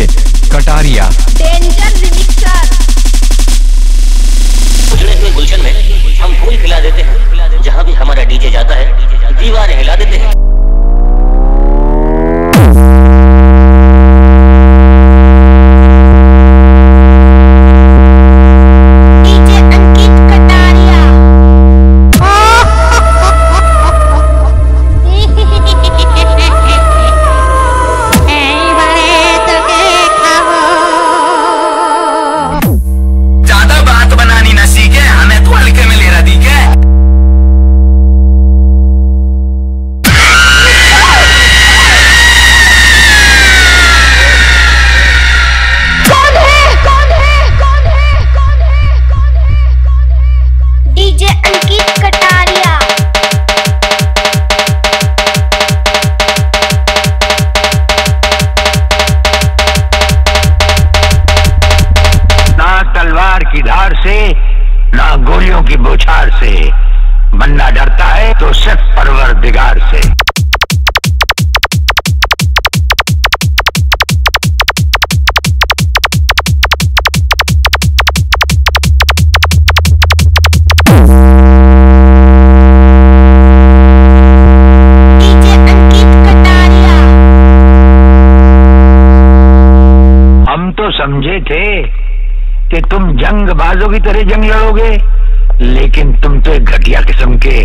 DJ Kataria danger हुए गुलशन में हम फूल खिला देते हैं जहाँ भी हमारा डीजे जाता है दीवारें हिला देते हैं। की धार से ना गोलियों की बौछार से। बन्ना डरता है तो सिर्फ़ परवर दिगार से। डीजे अंकित कटारिया। हम तो समझे थे कि तुम जंग बाजों की तरह जंग लड़ोगे, लेकिन तुम तो एक घटिया किस्म के